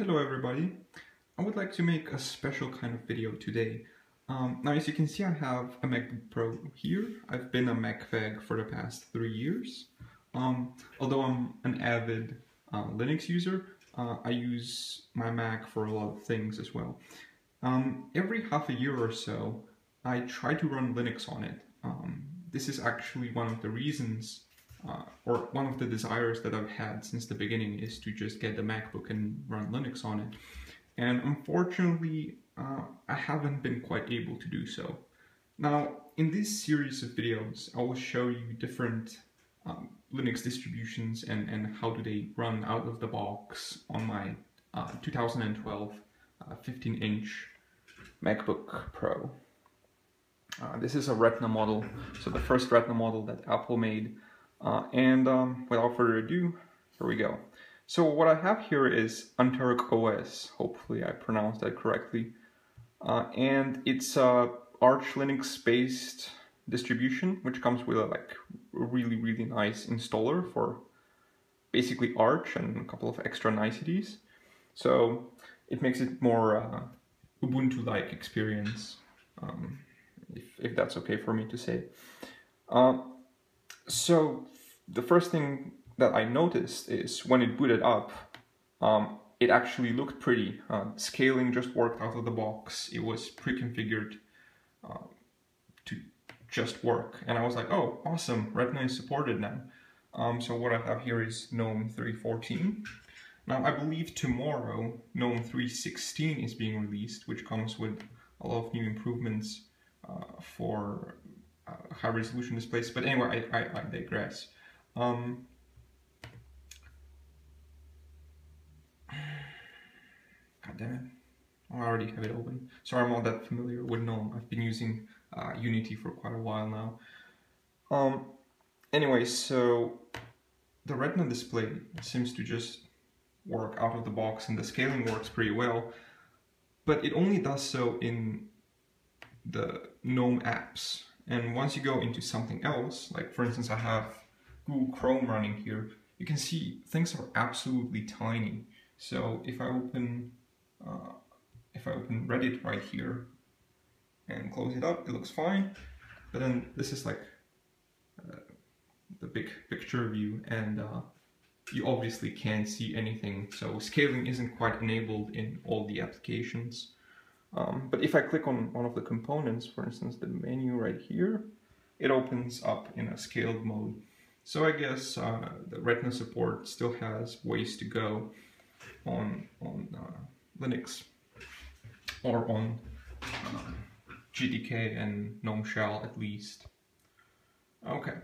Hello everybody. I would like to make a special kind of video today. Um, now as you can see I have a MacBook Pro here. I've been a Mac MacFag for the past three years. Um, although I'm an avid uh, Linux user, uh, I use my Mac for a lot of things as well. Um, every half a year or so I try to run Linux on it. Um, this is actually one of the reasons uh, or one of the desires that I've had since the beginning is to just get the MacBook and run Linux on it. And unfortunately, uh, I haven't been quite able to do so. Now, in this series of videos, I will show you different um, Linux distributions and, and how do they run out of the box on my uh, 2012 15-inch uh, MacBook Pro. Uh, this is a Retina model, so the first Retina model that Apple made uh, and um, without further ado, here we go. So what I have here is Antergos OS, hopefully I pronounced that correctly. Uh, and it's a Arch Linux based distribution, which comes with a like really, really nice installer for basically Arch and a couple of extra niceties. So it makes it more uh, Ubuntu-like experience, um, if, if that's okay for me to say. Uh, so the first thing that I noticed is when it booted up, um, it actually looked pretty. Uh, scaling just worked out of the box. It was pre-configured uh, to just work. And I was like, oh, awesome, Retina is supported now. Um, so what I have here is GNOME 3.14. Now I believe tomorrow GNOME 3.16 is being released, which comes with a lot of new improvements uh, for uh, high resolution displays. But anyway, I, I, I digress. Um, God damn it. I already have it open. Sorry, I'm not that familiar with GNOME. I've been using uh, Unity for quite a while now. Um, anyway, so the Retina display seems to just work out of the box and the scaling works pretty well, but it only does so in the GNOME apps. And once you go into something else, like for instance I have Google Chrome running here, you can see things are absolutely tiny. So if I open uh, if I open Reddit right here and close it up, it looks fine. But then this is like uh, the big picture view and uh, you obviously can't see anything. So scaling isn't quite enabled in all the applications. Um, but if I click on one of the components, for instance, the menu right here, it opens up in a scaled mode. So I guess uh, the Retina support still has ways to go on, on uh, Linux or on uh, GTK and GNOME Shell at least. Okay,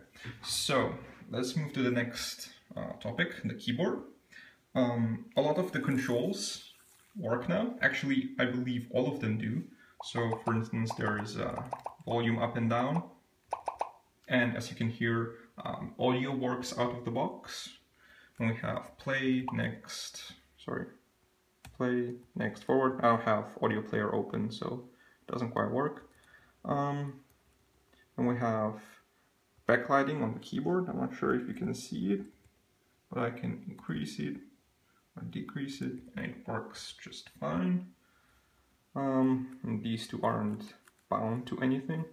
so let's move to the next uh, topic, the keyboard. Um, a lot of the controls work now. Actually, I believe all of them do. So for instance, there is a volume up and down. And as you can hear, um, audio works out of the box. And we have play, next, sorry, play, next, forward. I don't have audio player open, so it doesn't quite work. Um, and we have backlighting on the keyboard. I'm not sure if you can see it, but I can increase it or decrease it and it works just fine. Um, these two aren't bound to anything.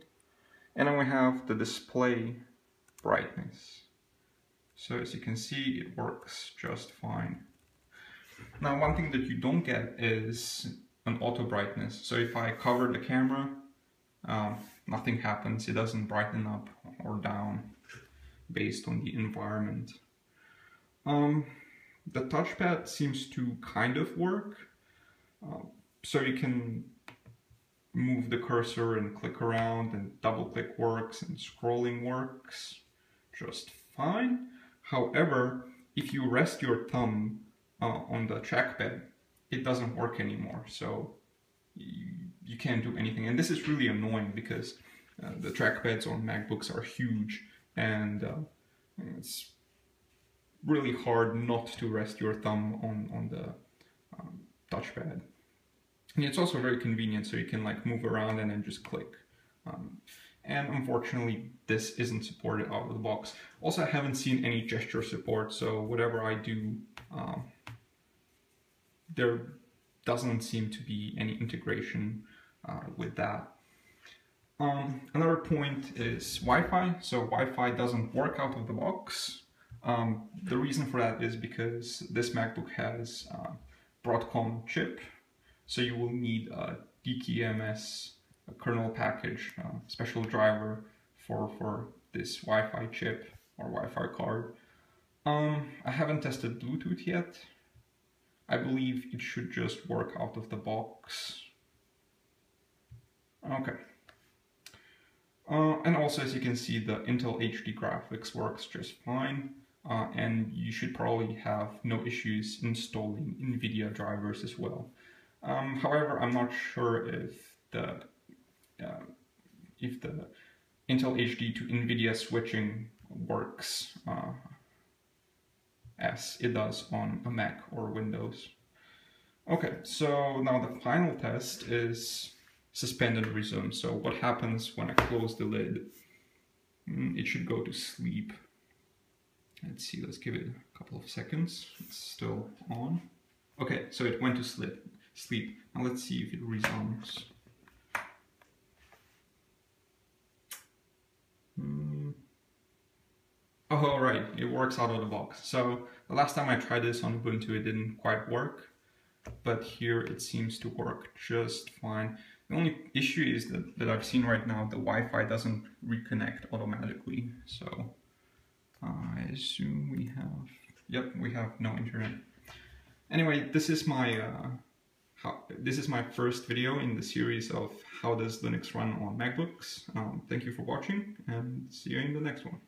And then we have the display brightness. So as you can see, it works just fine. Now, one thing that you don't get is an auto brightness. So if I cover the camera, um, nothing happens. It doesn't brighten up or down based on the environment. Um, the touchpad seems to kind of work. Uh, so you can move the cursor and click around and double click works and scrolling works just fine. However, if you rest your thumb uh, on the trackpad, it doesn't work anymore. So you, you can't do anything. And this is really annoying because uh, the trackpads on MacBooks are huge and uh, it's really hard not to rest your thumb on, on the um, touchpad. And it's also very convenient, so you can like move around and then just click. Um, and unfortunately, this isn't supported out of the box. Also, I haven't seen any gesture support, so whatever I do, um, there doesn't seem to be any integration uh, with that. Um, another point is Wi-Fi. So Wi-Fi doesn't work out of the box. Um, the reason for that is because this MacBook has a Broadcom chip, so you will need a DKMS a kernel package, uh, special driver for for this Wi-Fi chip or Wi-Fi card. Um, I haven't tested Bluetooth yet. I believe it should just work out of the box. Okay. Uh, and also, as you can see, the Intel HD graphics works just fine. Uh, and you should probably have no issues installing NVIDIA drivers as well. Um, however, I'm not sure if the uh, if the Intel HD to NVIDIA switching works uh, as it does on a Mac or Windows. Okay, so now the final test is suspend and resume. So what happens when I close the lid? Mm, it should go to sleep. Let's see, let's give it a couple of seconds. It's still on. Okay, so it went to sleep. sleep. Now let's see if it resumes. Hmm. Oh, right, it works out of the box. So the last time I tried this on Ubuntu, it didn't quite work, but here it seems to work just fine. The only issue is that, that I've seen right now, the Wi-Fi doesn't reconnect automatically. So I assume we have, yep, we have no internet. Anyway, this is my uh, how, this is my first video in the series of how does Linux run on MacBooks. Um, thank you for watching and see you in the next one.